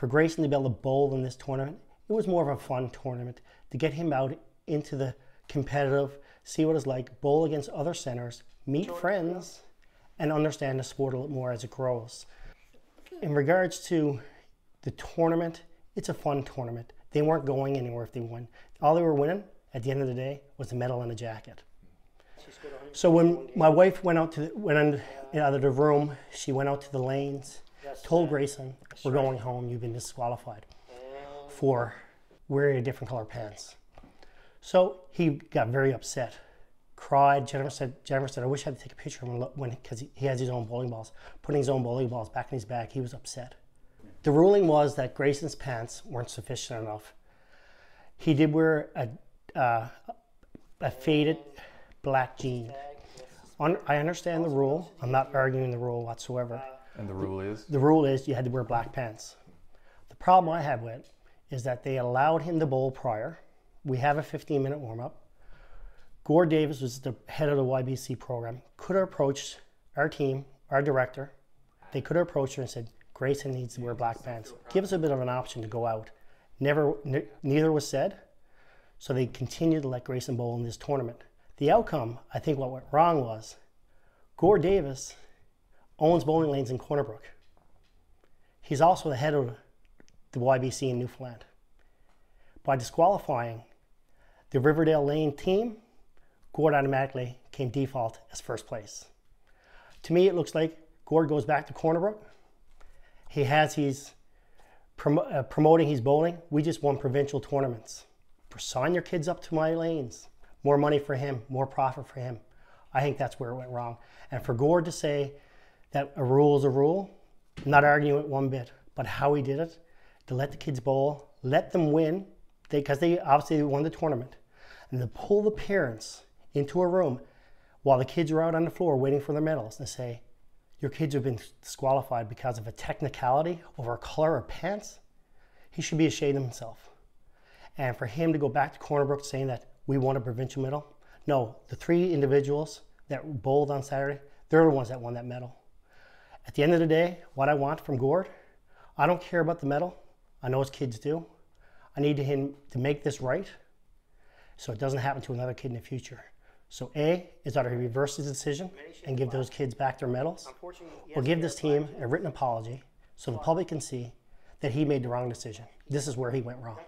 For Grayson to be able to bowl in this tournament, it was more of a fun tournament to get him out into the competitive, see what it's like, bowl against other centers, meet friends, and understand the sport a little more as it grows. In regards to the tournament, it's a fun tournament. They weren't going anywhere if they won. All they were winning at the end of the day was a medal and a jacket. So when my wife went out to the, went out of the room, she went out to the lanes, told Grayson, "We're going home. You've been disqualified for wearing a different color pants." So he got very upset, cried. Jennifer said, "Jennifer said, I wish I had to take a picture of him when because he has his own bowling balls, putting his own bowling balls back in his bag. He was upset." The ruling was that Grayson's pants weren't sufficient enough. He did wear a, uh, a faded black jean. I understand the rule. I'm not arguing the rule whatsoever. And the rule is? The rule is you had to wear black pants. The problem I have with is that they allowed him to bowl prior. We have a 15 minute warm up. Gord Davis was the head of the YBC program, could have approached our team, our director. They could have approached her and said, Grayson needs to wear black pants. Give us a bit of an option to go out. Never, ne- neither was said. So they continued to let Grayson bowl in this tournament. The outcome, I think what went wrong was Gord Davis owns bowling lanes in Corner Brook. He's also the head of the YBC in Newfoundland. By disqualifying the Riverdale Lane team, Gord automatically came default as first place. To me, it looks like Gord goes back to Corner Brook. He has his prom- uh, promoting his bowling. We just won provincial tournaments. Sign your kids up to my lanes. More money for him, more profit for him. I think that's where it went wrong. And for Gord to say that a rule is a rule, I'm not arguing it one bit, but how he did it, to let the kids bowl, let them win, because they, they obviously won the tournament, and to pull the parents into a room while the kids are out on the floor waiting for their medals and say, your kids have been disqualified because of a technicality over a color of pants, he should be ashamed of himself. And for him to go back to Corner Brook saying that we won a provincial medal, no, the three individuals that bowled on Saturday, they're the ones that won that medal. At the end of the day, what I want from Gord, I don't care about the medal. I know his kids do. I need him to make this right so it doesn't happen to another kid in the future. So A is either he reverse his decision and give those kids back their medals, or give this team a written apology so the public can see that he made the wrong decision. This is where he went wrong.